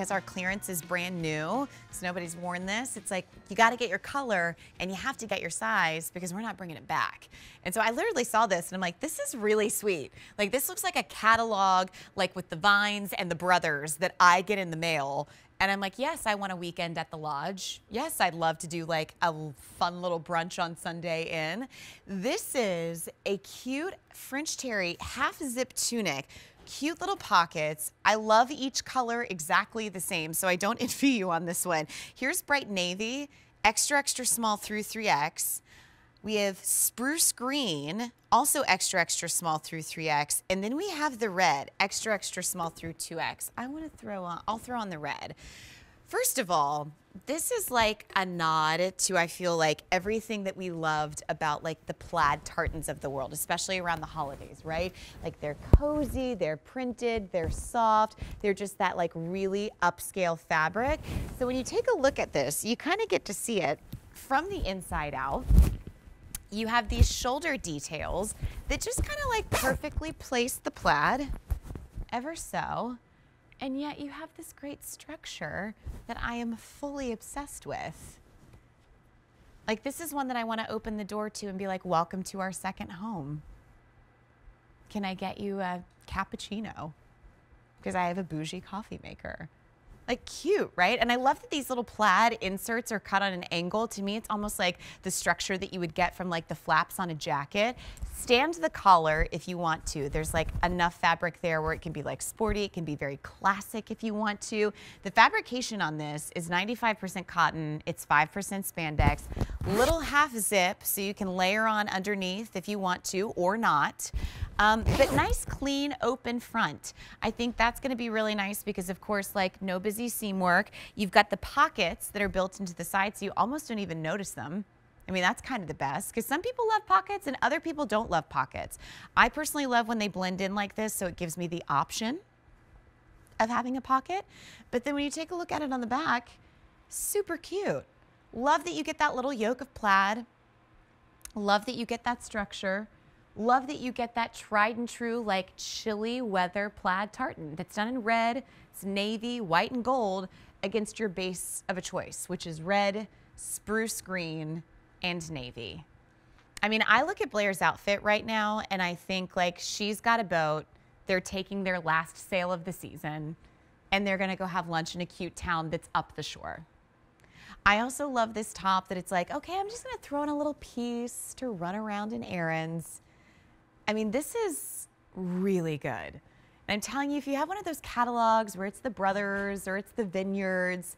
because our clearance is brand new, so nobody's worn this. It's like you got to get your color and you have to get your size because we're not bringing it back. And so I literally saw this and I'm like, this is really sweet. Like this looks like a catalog, like with the vines and the brothers that I get in the mail. And I'm like, yes, I want a weekend at the lodge. Yes, I'd love to do like a fun little brunch on Sunday in. This is a cute French terry half zip tunic cute little pockets. I love each color exactly the same, so I don't envy you on this one. Here's bright navy, extra, extra small through 3X. We have spruce green, also extra, extra small through 3X. And then we have the red, extra, extra small through 2X. I want to throw on, I'll throw on the red. First of all, this is like a nod to I feel like everything that we loved about like the plaid tartans of the world, especially around the holidays, right? Like they're cozy, they're printed, they're soft, they're just that like really upscale fabric. So when you take a look at this, you kind of get to see it from the inside out. You have these shoulder details that just kind of like perfectly place the plaid ever so. And yet you have this great structure that I am fully obsessed with. Like this is one that I want to open the door to and be like, welcome to our second home. Can I get you a cappuccino? Because I have a bougie coffee maker like cute, right? And I love that these little plaid inserts are cut on an angle. To me, it's almost like the structure that you would get from like the flaps on a jacket. Stand the collar if you want to. There's like enough fabric there where it can be like sporty. It can be very classic if you want to. The fabrication on this is 95% cotton. It's 5% spandex. Little half zip so you can layer on underneath if you want to or not. Um, but nice, clean, open front. I think that's going to be really nice because, of course, like no busy seam work. You've got the pockets that are built into the side, so you almost don't even notice them. I mean, that's kind of the best because some people love pockets and other people don't love pockets. I personally love when they blend in like this, so it gives me the option of having a pocket. But then when you take a look at it on the back, super cute. Love that you get that little yoke of plaid. Love that you get that structure. Love that you get that tried and true, like chilly weather plaid tartan that's done in red, it's navy, white, and gold against your base of a choice, which is red, spruce green, and navy. I mean, I look at Blair's outfit right now and I think like she's got a boat. They're taking their last sail of the season and they're going to go have lunch in a cute town that's up the shore. I also love this top that it's like, okay, I'm just going to throw in a little piece to run around in errands. I mean, this is really good. And I'm telling you, if you have one of those catalogs where it's the brothers or it's the vineyards,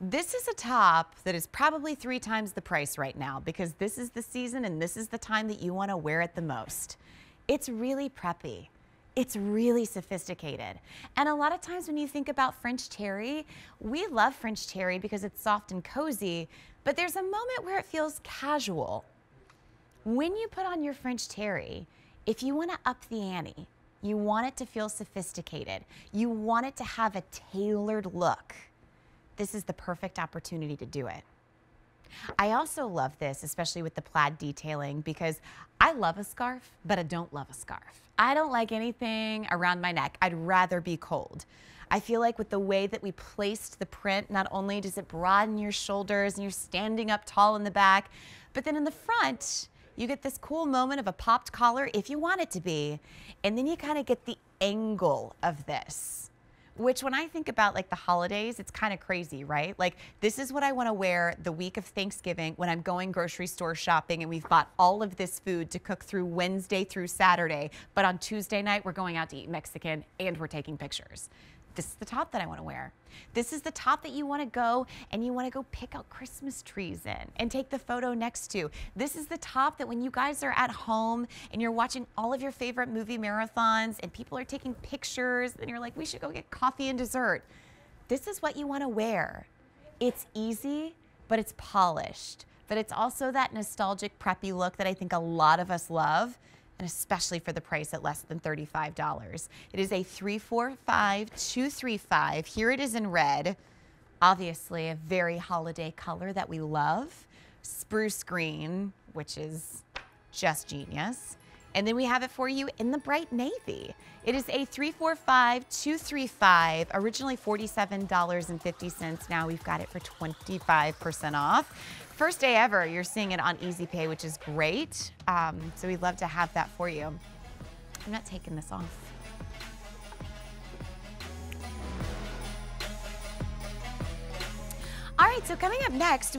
this is a top that is probably three times the price right now because this is the season and this is the time that you want to wear it the most. It's really preppy. It's really sophisticated. And a lot of times when you think about French terry, we love French terry because it's soft and cozy, but there's a moment where it feels casual. When you put on your French terry, if you want to up the ante, you want it to feel sophisticated, you want it to have a tailored look, this is the perfect opportunity to do it. I also love this, especially with the plaid detailing, because I love a scarf, but I don't love a scarf. I don't like anything around my neck. I'd rather be cold. I feel like with the way that we placed the print, not only does it broaden your shoulders and you're standing up tall in the back, but then in the front, you get this cool moment of a popped collar if you want it to be, and then you kind of get the angle of this. Which, when I think about like the holidays, it's kind of crazy, right? Like, this is what I want to wear the week of Thanksgiving when I'm going grocery store shopping and we've bought all of this food to cook through Wednesday through Saturday. But on Tuesday night, we're going out to eat Mexican and we're taking pictures. This is the top that I want to wear. This is the top that you want to go and you want to go pick out Christmas trees in and take the photo next to. This is the top that when you guys are at home and you're watching all of your favorite movie marathons and people are taking pictures and you're like, we should go get coffee and dessert. This is what you want to wear. It's easy, but it's polished. But it's also that nostalgic preppy look that I think a lot of us love especially for the price at less than $35. It is a 345235. Here it is in red. Obviously a very holiday color that we love. Spruce green, which is just genius. And then we have it for you in the bright navy. It is a 345-235, originally $47.50. Now we've got it for 25% off. First day ever, you're seeing it on Easy Pay, which is great. Um, so we'd love to have that for you. I'm not taking this off. All right, so coming up next,